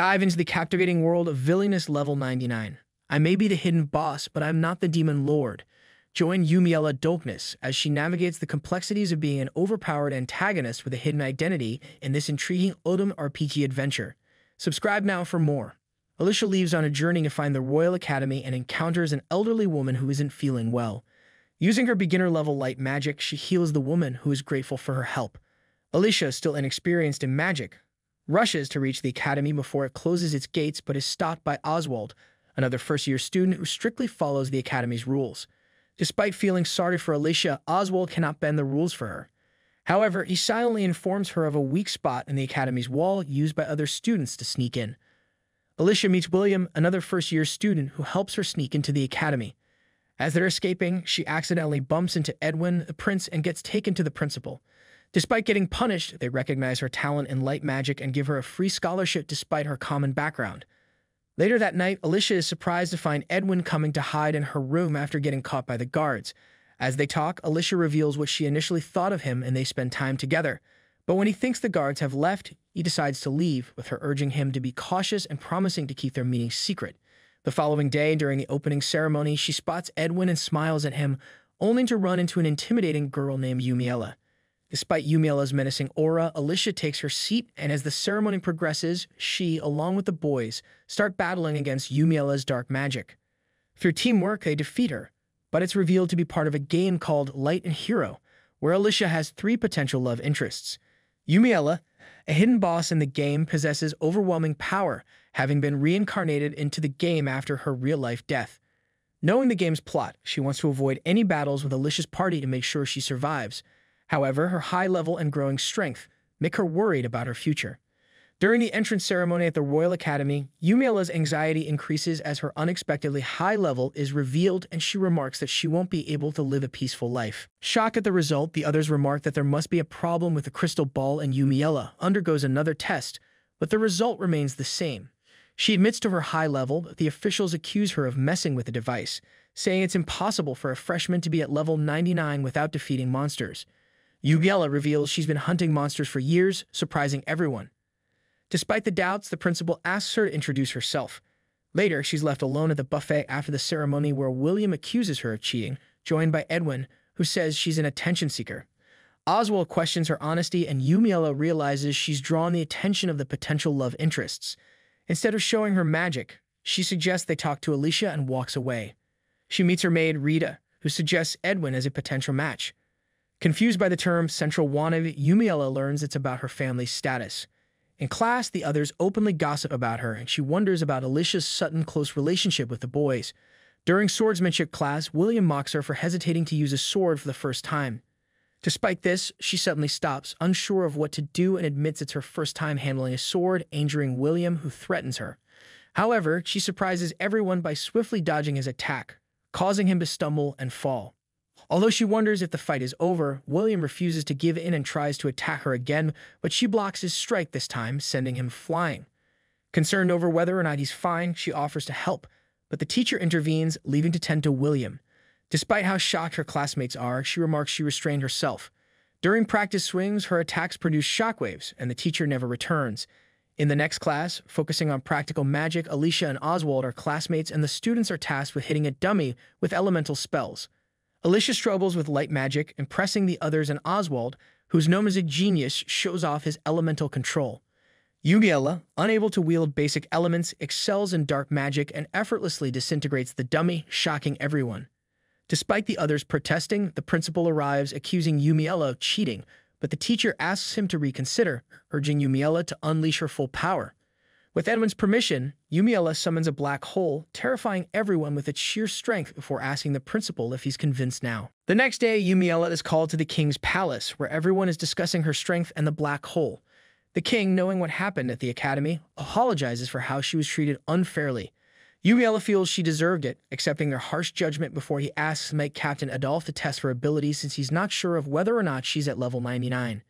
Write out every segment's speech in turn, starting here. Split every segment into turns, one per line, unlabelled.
Dive into the captivating world of Villainess Level 99. I may be the hidden boss, but I'm not the demon lord. Join Yumiella Dolkness as she navigates the complexities of being an overpowered antagonist with a hidden identity in this intriguing otome RPG adventure. Subscribe now for more. Alicia leaves on a journey to find the Royal Academy and encounters an elderly woman who isn't feeling well. Using her beginner level light magic, she heals the woman who is grateful for her help. Alicia, is still inexperienced in magic, rushes to reach the academy before it closes its gates but is stopped by Oswald, another first year student who strictly follows the academy's rules. Despite feeling sorry for Alicia, Oswald cannot bend the rules for her. However, he silently informs her of a weak spot in the academy's wall used by other students to sneak in. Alicia meets William, another first year student who helps her sneak into the academy. As they're escaping, she accidentally bumps into Edwin, the prince, and gets taken to the principal. Despite getting punished, they recognize her talent in light magic and give her a free scholarship despite her common background. Later that night, Alicia is surprised to find Edwin coming to hide in her room after getting caught by the guards. As they talk, Alicia reveals what she initially thought of him and they spend time together. But when he thinks the guards have left, he decides to leave, with her urging him to be cautious and promising to keep their meeting secret. The following day, during the opening ceremony, she spots Edwin and smiles at him, only to run into an intimidating girl named Yumiella. Despite Yumiella's menacing aura, Alicia takes her seat, and as the ceremony progresses, she, along with the boys, start battling against Yumiella's dark magic. Through teamwork, they defeat her, but it's revealed to be part of a game called Light and Hero, where Alicia has three potential love interests – Yumiella, a hidden boss in the game, possesses overwhelming power, having been reincarnated into the game after her real-life death. Knowing the game's plot, she wants to avoid any battles with Alicia's party to make sure she survives. However, her high level and growing strength make her worried about her future. During the entrance ceremony at the Royal Academy, Yumiella's anxiety increases as her unexpectedly high level is revealed and she remarks that she won't be able to live a peaceful life. Shocked at the result, the others remark that there must be a problem with the crystal ball and Yumiella undergoes another test, but the result remains the same. She admits to her high level, but the officials accuse her of messing with the device, saying it's impossible for a freshman to be at level 99 without defeating monsters. Yumiella reveals she's been hunting monsters for years, surprising everyone. Despite the doubts, the principal asks her to introduce herself. Later, she's left alone at the buffet after the ceremony where William accuses her of cheating, joined by Edwin, who says she's an attention seeker. Oswald questions her honesty, and Yumiella realizes she's drawn the attention of the potential love interests. Instead of showing her magic, she suggests they talk to Alicia and walks away. She meets her maid, Rita, who suggests Edwin as a potential match. Confused by the term central wanted, Yumiella learns it's about her family's status. In class, the others openly gossip about her, and she wonders about Alicia's sudden close relationship with the boys. During swordsmanship class, William mocks her for hesitating to use a sword for the first time. Despite this, she suddenly stops, unsure of what to do, and admits it's her first time handling a sword, injuring William, who threatens her. However, she surprises everyone by swiftly dodging his attack, causing him to stumble and fall. Although she wonders if the fight is over, William refuses to give in and tries to attack her again, but she blocks his strike this time, sending him flying. Concerned over whether or not he's fine, she offers to help, but the teacher intervenes, leaving to tend to William. Despite how shocked her classmates are, she remarks she restrained herself. During practice swings, her attacks produce shockwaves, and the teacher never returns. In the next class, focusing on practical magic, Alicia and Oswald are classmates, and the students are tasked with hitting a dummy with elemental spells. Alicia struggles with light magic, impressing the others and Oswald, who's known as a genius, shows off his elemental control. Yumiella, unable to wield basic elements, excels in dark magic and effortlessly disintegrates the dummy, shocking everyone. Despite the others protesting, the principal arrives accusing Yumiella of cheating, but the teacher asks him to reconsider, urging Yumiella to unleash her full power. With Edwin's permission, Yumiella summons a black hole, terrifying everyone with its sheer strength before asking the principal if he's convinced now. The next day, Yumiella is called to the king's palace, where everyone is discussing her strength and the black hole. The king, knowing what happened at the academy, apologizes for how she was treated unfairly. Yumiella feels she deserved it, accepting their harsh judgment before he asks Knight Captain Adolf to test her ability since he's not sure of whether or not she's at level 99.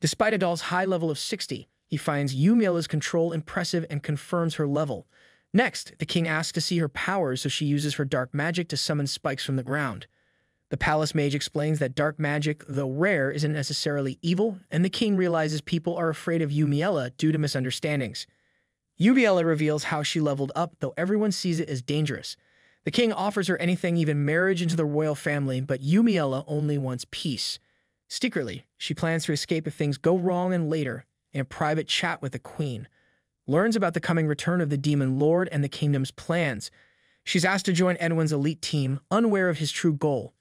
Despite Adolf's high level of 60, he finds Yumiella's control impressive and confirms her level. Next, the king asks to see her powers, so she uses her dark magic to summon spikes from the ground. The palace mage explains that dark magic, though rare, isn't necessarily evil, and the king realizes people are afraid of Yumiella due to misunderstandings. Yumiella reveals how she leveled up, though everyone sees it as dangerous. The king offers her anything, even marriage into the royal family, but Yumiella only wants peace. Secretly, she plans to escape if things go wrong and later, in a private chat with the queen, learns about the coming return of the demon lord and the kingdom's plans. She's asked to join Edwin's elite team, unaware of his true goal.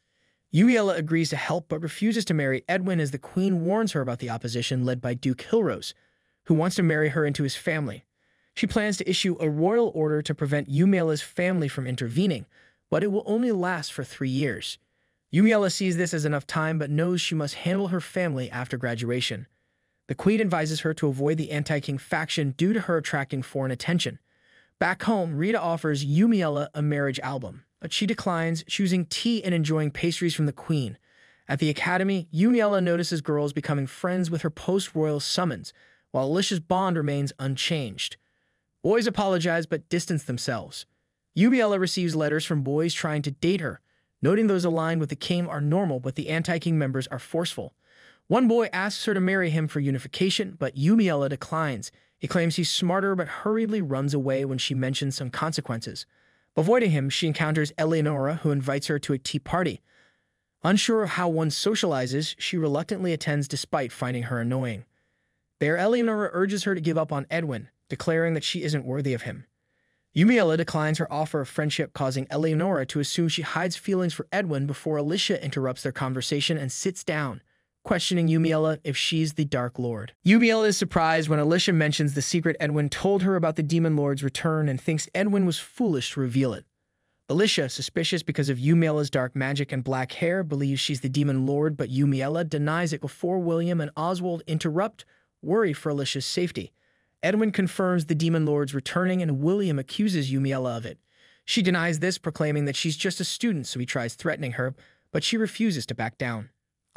Yumiella agrees to help but refuses to marry Edwin as the queen warns her about the opposition led by Duke Hilrose, who wants to marry her into his family. She plans to issue a royal order to prevent Yumiella's family from intervening, but it will only last for three years. Yumiella sees this as enough time but knows she must handle her family after graduation. The queen advises her to avoid the anti-king faction due to her attracting foreign attention. Back home, Rita offers Yumiella a marriage album, but she declines, choosing tea and enjoying pastries from the queen. At the academy, Yumiella notices girls becoming friends with her post-royal summons, while Alicia's bond remains unchanged. Boys apologize but distance themselves. Yumiella receives letters from boys trying to date her, noting those aligned with the king are normal but the anti-king members are forceful. One boy asks her to marry him for unification, but Yumiella declines. He claims he's smarter but hurriedly runs away when she mentions some consequences. Avoiding him, she encounters Eleonora, who invites her to a tea party. Unsure of how one socializes, she reluctantly attends despite finding her annoying. There, Eleonora urges her to give up on Edwin, declaring that she isn't worthy of him. Yumiella declines her offer of friendship, causing Eleonora to assume she hides feelings for Edwin before Alicia interrupts their conversation and sits down, questioning Yumiella if she's the Dark Lord. Yumiella is surprised when Alicia mentions the secret Edwin told her about the Demon Lord's return and thinks Edwin was foolish to reveal it. Alicia, suspicious because of Yumiella's dark magic and black hair, believes she's the Demon Lord, but Yumiella denies it before William and Oswald interrupt, worried for Alicia's safety. Edwin confirms the Demon Lord's returning and William accuses Yumiella of it. She denies this, proclaiming that she's just a student, so he tries threatening her, but she refuses to back down.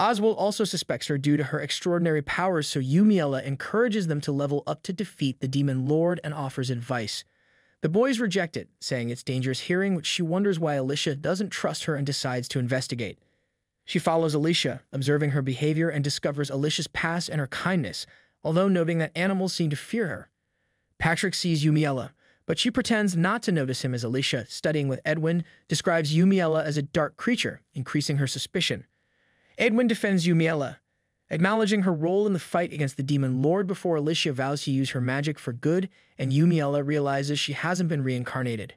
Oswald also suspects her due to her extraordinary powers, so Yumiella encourages them to level up to defeat the Demon Lord and offers advice. The boys reject it, saying it's dangerous hearing, which she wonders why Alicia doesn't trust her and decides to investigate. She follows Alicia, observing her behavior and discovers Alicia's past and her kindness, although noting that animals seem to fear her. Patrick sees Yumiella, but she pretends not to notice him as Alicia, studying with Edwin, describes Yumiella as a dark creature, increasing her suspicion. Edwin defends Yumiella, acknowledging her role in the fight against the demon lord before Alicia vows to use her magic for good, and Yumiella realizes she hasn't been reincarnated.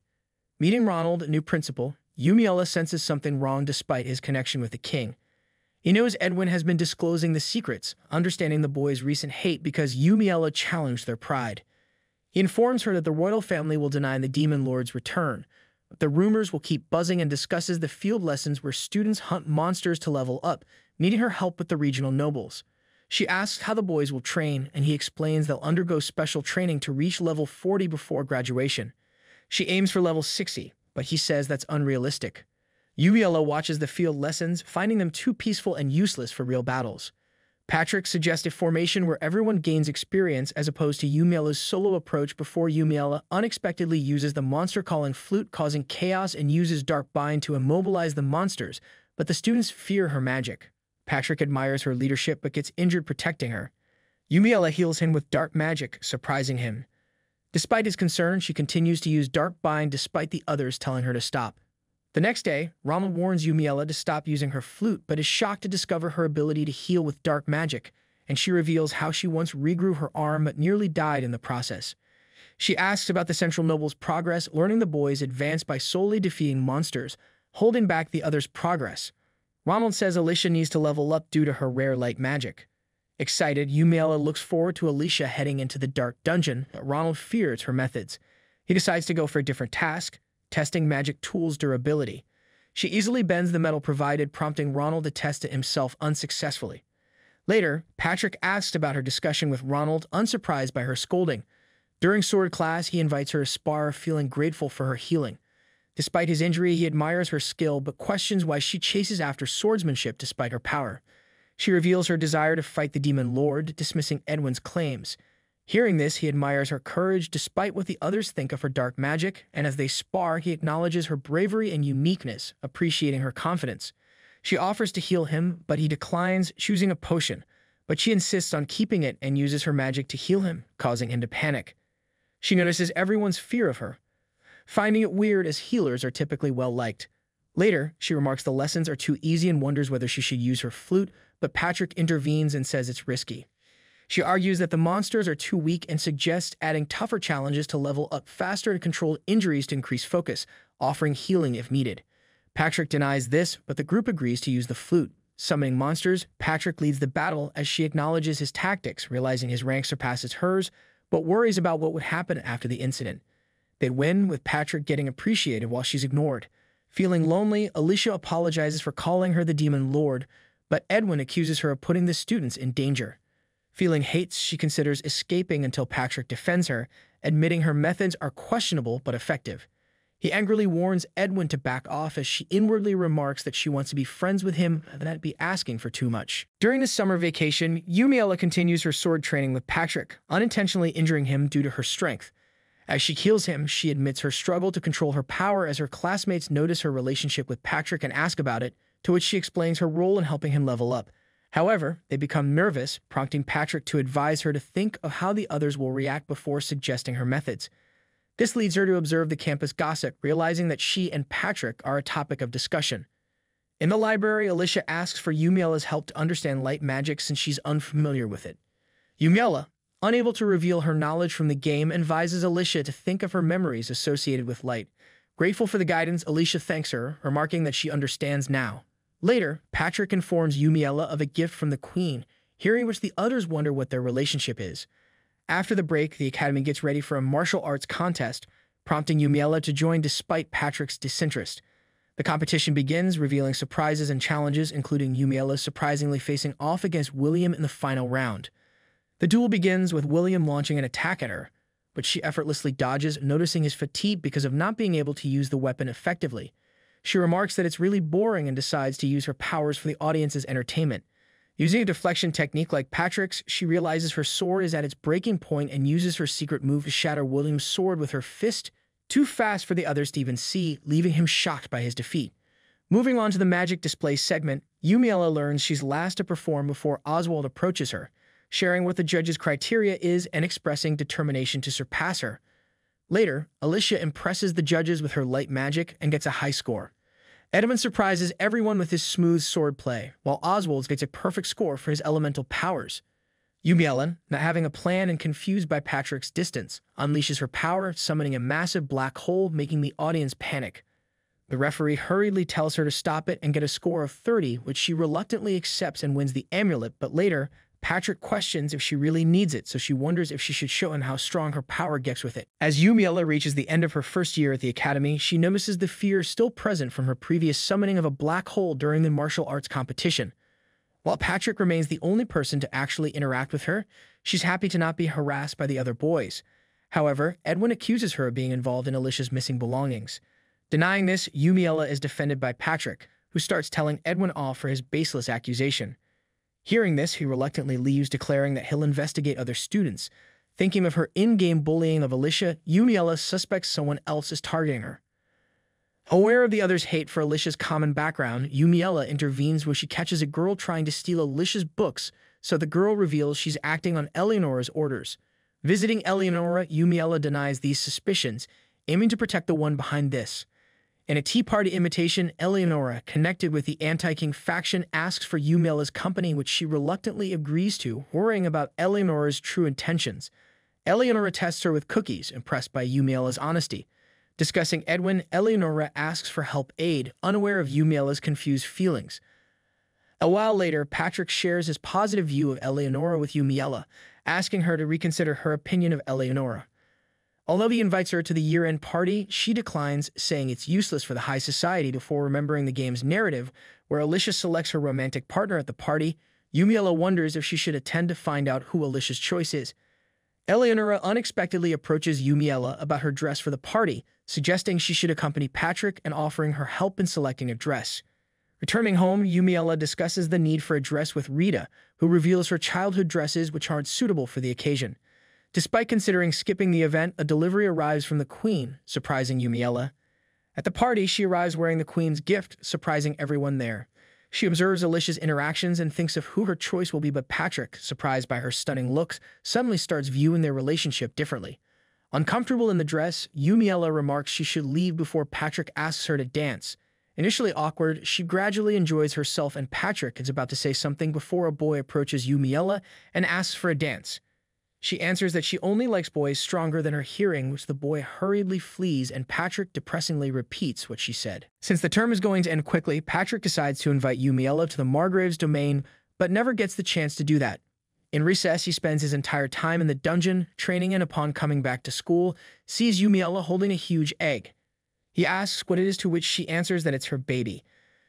Meeting Ronald, a new principal, Yumiella senses something wrong despite his connection with the king. He knows Edwin has been disclosing the secrets, understanding the boys' recent hate because Yumiella challenged their pride. He informs her that the royal family will deny the demon lord's return, the rumors will keep buzzing and discusses the field lessons where students hunt monsters to level up, needing her help with the regional nobles. She asks how the boys will train, and he explains they'll undergo special training to reach level 40 before graduation. She aims for level 60, but he says that's unrealistic. Yumiella watches the field lessons, finding them too peaceful and useless for real battles. Patrick suggested a formation where everyone gains experience as opposed to Yumiella's solo approach before Yumiella unexpectedly uses the monster calling flute causing chaos and uses Dark Bind to immobilize the monsters, but the students fear her magic. Patrick admires her leadership but gets injured protecting her. Yumiella heals him with dark magic, surprising him. Despite his concern, she continues to use Dark Bind despite the others telling her to stop. The next day, Ronald warns Yumiella to stop using her flute, but is shocked to discover her ability to heal with dark magic, and she reveals how she once regrew her arm but nearly died in the process. She asks about the Central Noble's progress, learning the boys advanced by solely defeating monsters, holding back the others' progress. Ronald says Alicia needs to level up due to her rare light magic. Excited, Yumiella looks forward to Alicia heading into the dark dungeon, but Ronald fears her methods. He decides to go for a different task, testing magic tools' durability. She easily bends the metal provided, prompting Ronald to test it himself unsuccessfully. Later, Patrick asks about her discussion with Ronald, unsurprised by her scolding. During sword class, he invites her to spar, feeling grateful for her healing. Despite his injury, he admires her skill, but questions why she chases after swordsmanship despite her power. She reveals her desire to fight the demon lord, dismissing Edwin's claims. Hearing this, he admires her courage despite what the others think of her dark magic, and as they spar, he acknowledges her bravery and uniqueness, appreciating her confidence. She offers to heal him, but he declines, choosing a potion, but she insists on keeping it and uses her magic to heal him, causing him to panic. She notices everyone's fear of her, finding it weird as healers are typically well liked. Later, she remarks the lessons are too easy and wonders whether she should use her flute, but Patrick intervenes and says it's risky. She argues that the monsters are too weak and suggests adding tougher challenges to level up faster and control injuries to increase focus, offering healing if needed. Patrick denies this, but the group agrees to use the flute. Summoning monsters, Patrick leads the battle as she acknowledges his tactics, realizing his rank surpasses hers, but worries about what would happen after the incident. They'd win, with Patrick getting appreciated while she's ignored. Feeling lonely, Alicia apologizes for calling her the Demon Lord, but Edwin accuses her of putting the students in danger. Feeling hates, she considers escaping until Patrick defends her, admitting her methods are questionable but effective. He angrily warns Edwin to back off as she inwardly remarks that she wants to be friends with him and that'd be asking for too much. During the summer vacation, Yumiella continues her sword training with Patrick, unintentionally injuring him due to her strength. As she kills him, she admits her struggle to control her power as her classmates notice her relationship with Patrick and ask about it, to which she explains her role in helping him level up. However, they become nervous, prompting Patrick to advise her to think of how the others will react before suggesting her methods. This leads her to observe the campus gossip, realizing that she and Patrick are a topic of discussion. In the library, Alicia asks for Yumiella's help to understand light magic since she's unfamiliar with it. Yumiella, Unable to reveal her knowledge from the game, advises Alicia to think of her memories associated with light. Grateful for the guidance, Alicia thanks her, remarking that she understands now. Later, Patrick informs Yumiella of a gift from the Queen, hearing which the others wonder what their relationship is. After the break, the Academy gets ready for a martial arts contest, prompting Yumiella to join despite Patrick's disinterest. The competition begins, revealing surprises and challenges, including Yumiella surprisingly facing off against William in the final round. The duel begins with William launching an attack at her, but she effortlessly dodges, noticing his fatigue because of not being able to use the weapon effectively. She remarks that it's really boring and decides to use her powers for the audience's entertainment. Using a deflection technique like Patrick's, she realizes her sword is at its breaking point and uses her secret move to shatter William's sword with her fist, too fast for the others to even see, leaving him shocked by his defeat. Moving on to the magic display segment, Yumiella learns she's last to perform before Oswald approaches her sharing what the judge's criteria is and expressing determination to surpass her. Later, Alicia impresses the judges with her light magic and gets a high score. Edmund surprises everyone with his smooth sword play, while Oswald gets a perfect score for his elemental powers. Yumiella, not having a plan and confused by Patrick's distance, unleashes her power, summoning a massive black hole, making the audience panic. The referee hurriedly tells her to stop it and get a score of 30, which she reluctantly accepts and wins the amulet, but later, Patrick questions if she really needs it, so she wonders if she should show him how strong her power gets with it. As Yumiella reaches the end of her first year at the academy, she notices the fear still present from her previous summoning of a black hole during the martial arts competition. While Patrick remains the only person to actually interact with her, she's happy to not be harassed by the other boys. However, Edwin accuses her of being involved in Alicia's missing belongings. Denying this, Yumiella is defended by Patrick, who starts telling Edwin off for his baseless accusation. Hearing this, he reluctantly leaves, declaring that he'll investigate other students. Thinking of her in-game bullying of Alicia, Yumiella suspects someone else is targeting her. Aware of the other's hate for Alicia's common background, Yumiella intervenes when she catches a girl trying to steal Alicia's books, so the girl reveals she's acting on Eleonora's orders. Visiting Eleonora, Yumiella denies these suspicions, aiming to protect the one behind this. In a Tea Party imitation, Eleonora, connected with the anti-king faction, asks for Yumiella's company, which she reluctantly agrees to, worrying about Eleonora's true intentions. Eleonora tests her with cookies, impressed by Yumiella's honesty. Discussing Edwin, Eleonora asks for help aid, unaware of Yumiella's confused feelings. A while later, Patrick shares his positive view of Eleonora with Yumiella, asking her to reconsider her opinion of Eleonora. Although he invites her to the year-end party, she declines, saying it's useless for the high society before remembering the game's narrative, where Alicia selects her romantic partner at the party. Yumiella wonders if she should attend to find out who Alicia's choice is. Eleonora unexpectedly approaches Yumiella about her dress for the party, suggesting she should accompany Patrick and offering her help in selecting a dress. Returning home, Yumiella discusses the need for a dress with Rita, who reveals her childhood dresses which aren't suitable for the occasion. Despite considering skipping the event, a delivery arrives from the Queen, surprising Yumiella. At the party, she arrives wearing the Queen's gift, surprising everyone there. She observes Alicia's interactions and thinks of who her choice will be, but Patrick, surprised by her stunning looks, suddenly starts viewing their relationship differently. Uncomfortable in the dress, Yumiella remarks she should leave before Patrick asks her to dance. Initially awkward, she gradually enjoys herself and Patrick is about to say something before a boy approaches Yumiella and asks for a dance. She answers that she only likes boys stronger than her hearing, which the boy hurriedly flees, and Patrick depressingly repeats what she said. Since the term is going to end quickly, Patrick decides to invite Yumiella to the Margrave's domain, but never gets the chance to do that. In recess, he spends his entire time in the dungeon, training, and upon coming back to school, sees Yumiella holding a huge egg. He asks what it is to which she answers that it's her baby.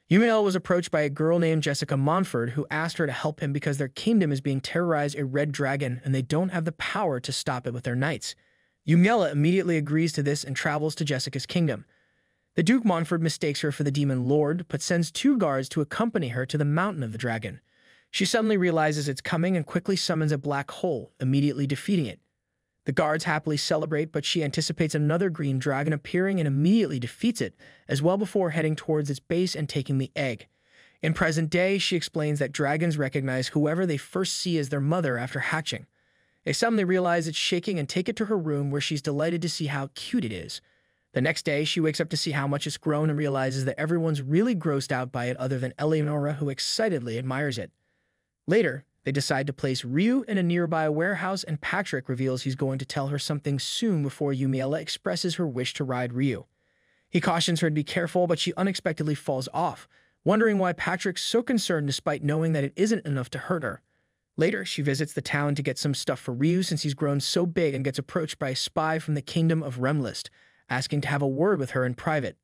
Yumiella was approached by a girl named Jessica Montford who asked her to help him because their kingdom is being terrorized by a red dragon and they don't have the power to stop it with their knights. Yumiella immediately agrees to this and travels to Jessica's kingdom. The Duke Montford mistakes her for the demon lord, but sends two guards to accompany her to the mountain of the dragon. She suddenly realizes it's coming and quickly summons a black hole, immediately defeating it. The guards happily celebrate, but she anticipates another green dragon appearing and immediately defeats it, as well before heading towards its base and taking the egg. In present day, she explains that dragons recognize whoever they first see as their mother after hatching. They suddenly realize it's shaking and take it to her room where she's delighted to see how cute it is. The next day, she wakes up to see how much it's grown and realizes that everyone's really grossed out by it other than Eleonora, who excitedly admires it. Later, they decide to place Ryu in a nearby warehouse, and Patrick reveals he's going to tell her something soon before Yumiella expresses her wish to ride Ryu. He cautions her to be careful, but she unexpectedly falls off, wondering why Patrick's so concerned despite knowing that it isn't enough to hurt her. Later, she visits the town to get some stuff for Ryu since he's grown so big and gets approached by a spy from the kingdom of Remlist, asking to have a word with her in private.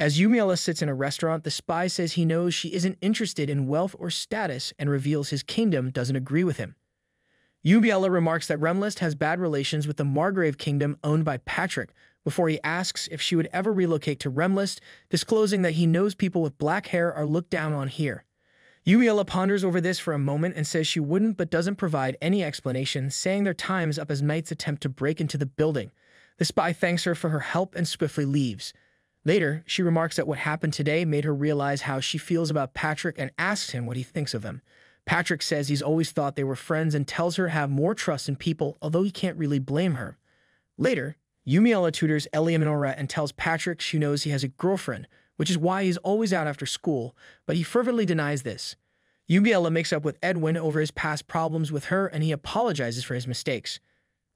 As Yumiella sits in a restaurant, the spy says he knows she isn't interested in wealth or status and reveals his kingdom doesn't agree with him. Yumiella remarks that Remlist has bad relations with the Margrave kingdom owned by Patrick before he asks if she would ever relocate to Remlist, disclosing that he knows people with black hair are looked down on here. Yumiella ponders over this for a moment and says she wouldn't but doesn't provide any explanation, saying their time is up as knights attempt to break into the building. The spy thanks her for her help and swiftly leaves. Later, she remarks that what happened today made her realize how she feels about Patrick and asks him what he thinks of him. Patrick says he's always thought they were friends and tells her to have more trust in people, although he can't really blame her. Later, Yumiella tutors Eleonora and tells Patrick she knows he has a girlfriend, which is why he's always out after school, but he fervently denies this. Yumiella makes up with Edwin over his past problems with her and he apologizes for his mistakes.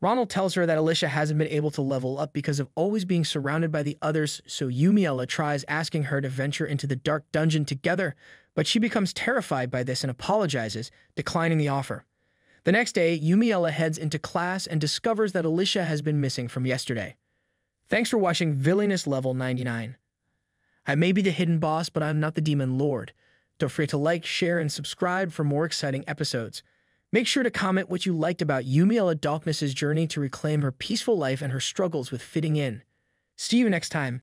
Ronald tells her that Alicia hasn't been able to level up because of always being surrounded by the others, so Yumiella tries asking her to venture into the dark dungeon together, but she becomes terrified by this and apologizes, declining the offer. The next day, Yumiella heads into class and discovers that Alicia has been missing from yesterday. Thanks for watching Villainess Level 99. I may be the hidden boss, but I'm not the demon lord. Don't forget to like, share, and subscribe for more exciting episodes. Make sure to comment what you liked about Yumiella Dolkness's journey to reclaim her peaceful life and her struggles with fitting in. See you next time.